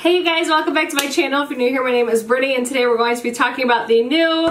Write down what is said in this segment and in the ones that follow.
Hey you guys, welcome back to my channel. If you're new here, my name is Brittany and today we're going to be talking about the new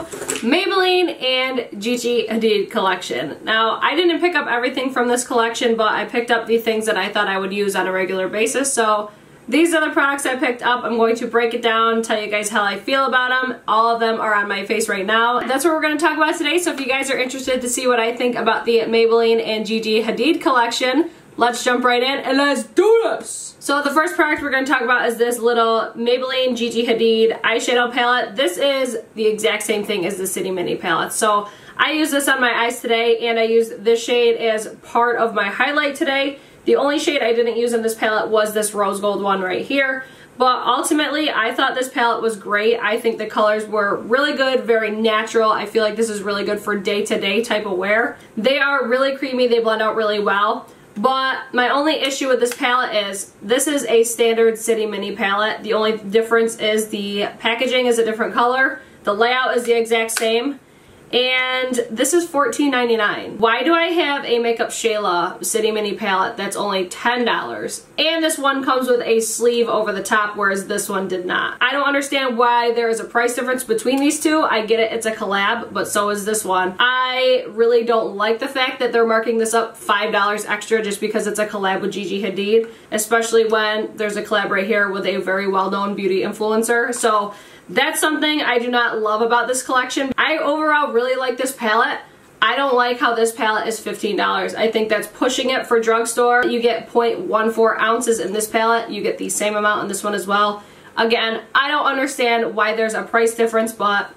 Maybelline and Gigi Hadid collection. Now, I didn't pick up everything from this collection, but I picked up the things that I thought I would use on a regular basis. So these are the products I picked up. I'm going to break it down, tell you guys how I feel about them. All of them are on my face right now. That's what we're going to talk about today. So if you guys are interested to see what I think about the Maybelline and Gigi Hadid collection, let's jump right in and let's do this! So the first product we're going to talk about is this little Maybelline Gigi Hadid eyeshadow palette. This is the exact same thing as the City Mini palette. So I use this on my eyes today and I used this shade as part of my highlight today. The only shade I didn't use in this palette was this rose gold one right here. But ultimately, I thought this palette was great. I think the colors were really good, very natural. I feel like this is really good for day-to-day -day type of wear. They are really creamy. They blend out really well. But my only issue with this palette is this is a standard City Mini palette. The only difference is the packaging is a different color. The layout is the exact same and this is $14.99. Why do I have a Makeup Shayla City Mini palette that's only $10? And this one comes with a sleeve over the top, whereas this one did not. I don't understand why there is a price difference between these two. I get it, it's a collab, but so is this one. I really don't like the fact that they're marking this up $5 extra just because it's a collab with Gigi Hadid, especially when there's a collab right here with a very well-known beauty influencer. So that's something I do not love about this collection. I overall really like this palette. I don't like how this palette is $15. I think that's pushing it for drugstore. You get 0.14 ounces in this palette. You get the same amount in this one as well. Again, I don't understand why there's a price difference, but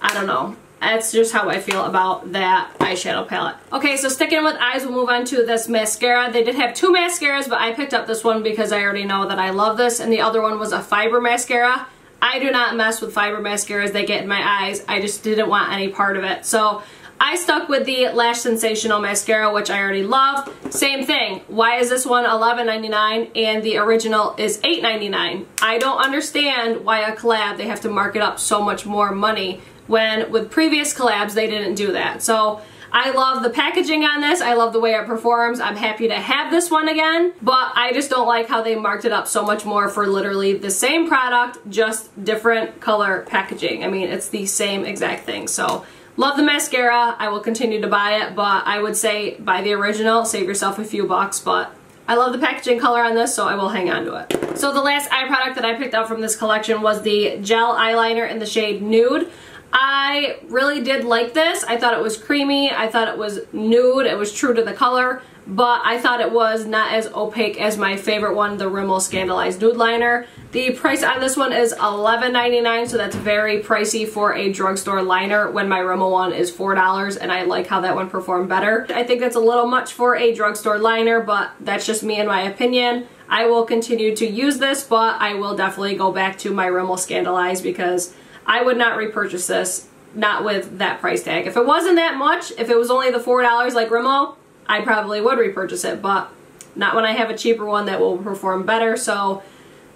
I don't know. That's just how I feel about that eyeshadow palette. Okay, so sticking with eyes, we'll move on to this mascara. They did have two mascaras, but I picked up this one because I already know that I love this, and the other one was a fiber mascara. I do not mess with fiber mascaras they get in my eyes. I just didn't want any part of it. So I stuck with the Lash Sensational Mascara, which I already love. Same thing. Why is this one $11.99 and the original is $8.99? I don't understand why a collab, they have to mark it up so much more money when with previous collabs, they didn't do that. So I love the packaging on this. I love the way it performs. I'm happy to have this one again, but I just don't like how they marked it up so much more for literally the same product, just different color packaging. I mean, it's the same exact thing. So love the mascara. I will continue to buy it, but I would say buy the original, save yourself a few bucks, but I love the packaging color on this, so I will hang on to it. So the last eye product that I picked up from this collection was the gel eyeliner in the shade Nude. I really did like this. I thought it was creamy. I thought it was nude. It was true to the color, but I thought it was not as opaque as my favorite one, the Rimmel Scandaleyes Nude Liner. The price on this one is $11.99, so that's very pricey for a drugstore liner when my Rimmel one is $4, and I like how that one performed better. I think that's a little much for a drugstore liner, but that's just me and my opinion. I will continue to use this, but I will definitely go back to my Rimmel Scandaleyes because I would not repurchase this, not with that price tag. If it wasn't that much, if it was only the $4 like Rimmel, I probably would repurchase it, but not when I have a cheaper one that will perform better. So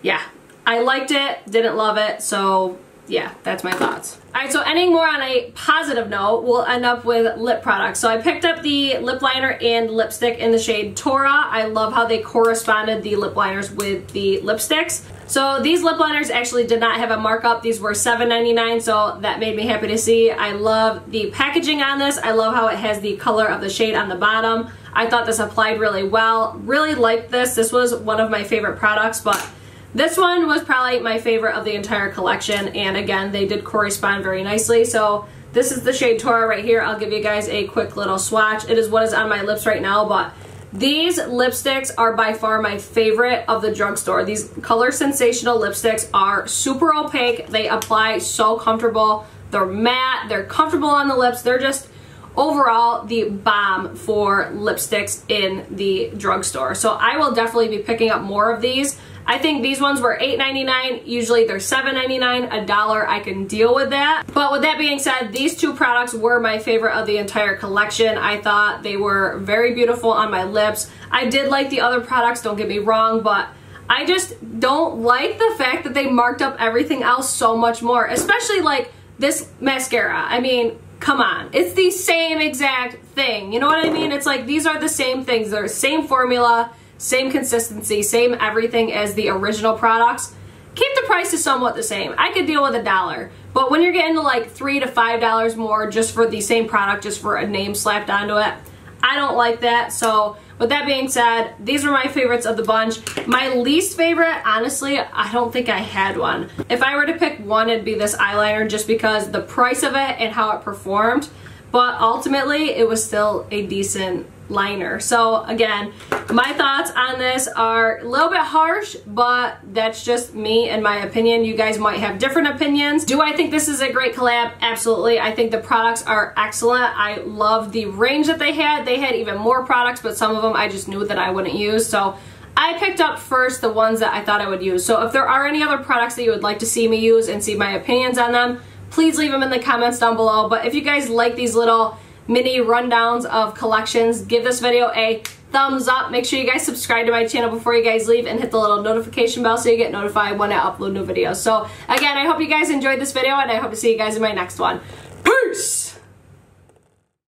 yeah, I liked it, didn't love it, so yeah, that's my thoughts. Alright, so ending more on a positive note, we'll end up with lip products. So I picked up the lip liner and lipstick in the shade Taura. I love how they corresponded the lip liners with the lipsticks. So these lip liners actually did not have a markup. These were $7.99, so that made me happy to see. I love the packaging on this. I love how it has the color of the shade on the bottom. I thought this applied really well. Really liked this. This was one of my favorite products, but this one was probably my favorite of the entire collection, and again, they did correspond very nicely. So this is the shade Taura right here. I'll give you guys a quick little swatch. It is what is on my lips right now, but these lipsticks are by far my favorite of the drugstore. These Color Sensational lipsticks are super opaque. They apply so comfortable. They're matte. They're comfortable on the lips. They're just overall the bomb for lipsticks in the drugstore. So I will definitely be picking up more of these. I think these ones were $8.99. Usually they're $7.99. A dollar, I can deal with that. But with that being said, these two products were my favorite of the entire collection. I thought they were very beautiful on my lips. I did like the other products, don't get me wrong, but I just don't like the fact that they marked up everything else so much more, especially like this mascara. I mean, come on. It's the same exact thing. You know what I mean? It's like these are the same things. They're same formula same consistency, same everything as the original products. keep the prices somewhat the same. I could deal with a dollar. But when you're getting to like three to five dollars more just for the same product, just for a name slapped onto it, I don't like that. So with that being said, these were my favorites of the bunch. My least favorite, honestly, I don't think I had one. If I were to pick one, it'd be this eyeliner just because the price of it and how it performed. But ultimately, it was still a decent liner. So again, my thoughts on this are a little bit harsh, but that's just me and my opinion. You guys might have different opinions. Do I think this is a great collab? Absolutely. I think the products are excellent. I love the range that they had. They had even more products, but some of them I just knew that I wouldn't use. So I picked up first the ones that I thought I would use. So if there are any other products that you would like to see me use and see my opinions on them, please leave them in the comments down below. But if you guys like these little mini rundowns of collections. Give this video a thumbs up. Make sure you guys subscribe to my channel before you guys leave and hit the little notification bell so you get notified when I upload new videos. So again, I hope you guys enjoyed this video and I hope to see you guys in my next one.